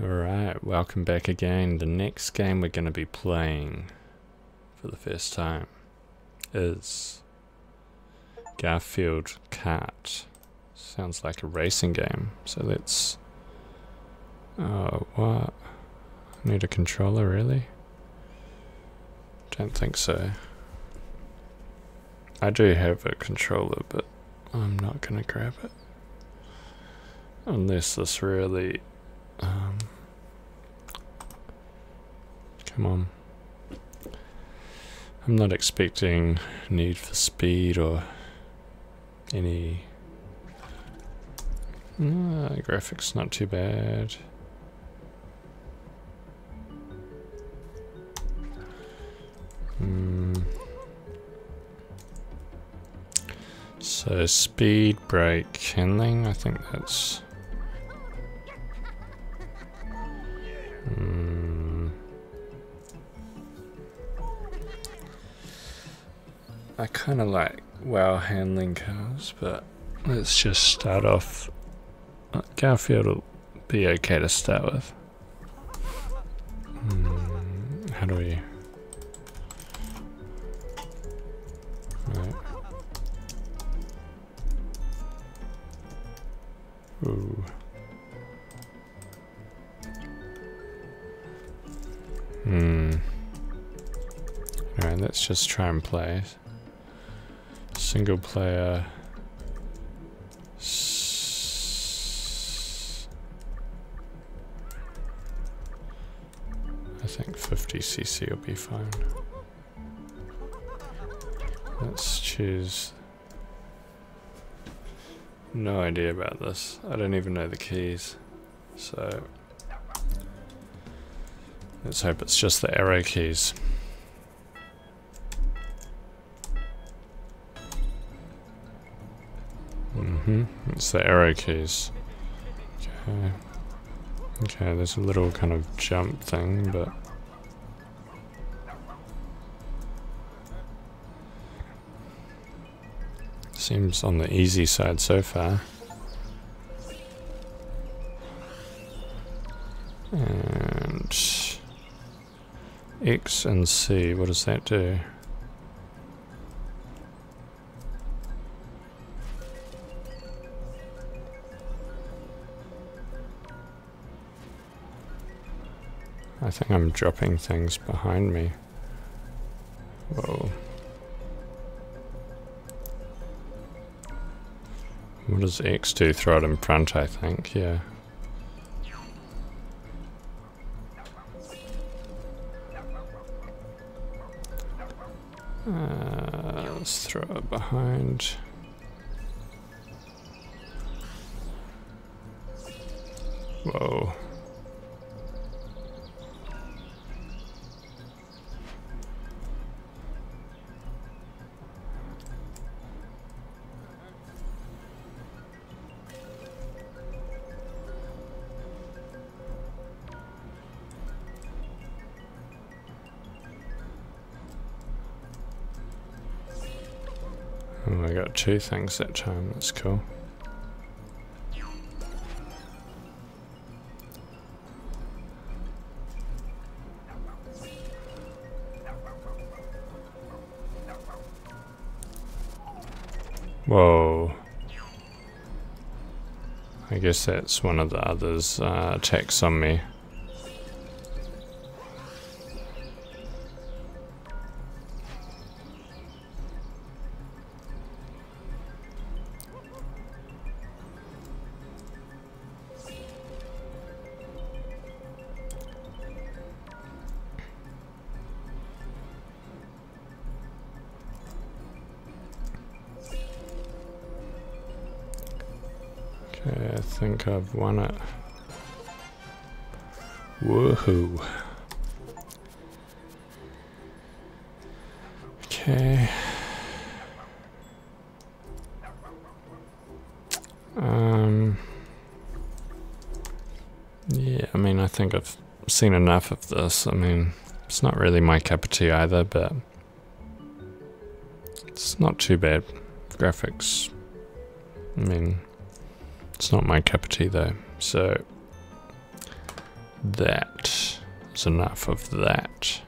Alright, welcome back again. The next game we're going to be playing for the first time is Garfield Kart. Sounds like a racing game, so let's... Oh, what? Need a controller, really? Don't think so. I do have a controller, but I'm not going to grab it. Unless this really um, come on. I'm not expecting Need for Speed or any... Uh, graphics not too bad. Hmm. So speed, brake, handling, I think that's I kind of like well handling cars, but let's just start off. Uh, Garfield will be okay to start with. Hmm, how do we? Right. Ooh. Hmm. Alright, let's just try and play. Single player. I think 50cc will be fine. Let's choose. No idea about this. I don't even know the keys. So Let's hope it's just the arrow keys. Mm-hmm, it's the arrow keys. Okay. Okay, there's a little kind of jump thing, but... Seems on the easy side so far. And... X and C, what does that do? I think I'm dropping things behind me. Whoa. What does X do? Throw it in front, I think, yeah. Uh, let's throw it behind. Whoa. Oh, I got two things that time, that's cool. Whoa. I guess that's one of the others uh, attacks on me. Okay, I think I've won it. Woohoo. Okay. Um. Yeah, I mean, I think I've seen enough of this. I mean, it's not really my cup of tea either, but it's not too bad. Graphics, I mean, it's not my cup of tea though, so that. There's enough of that.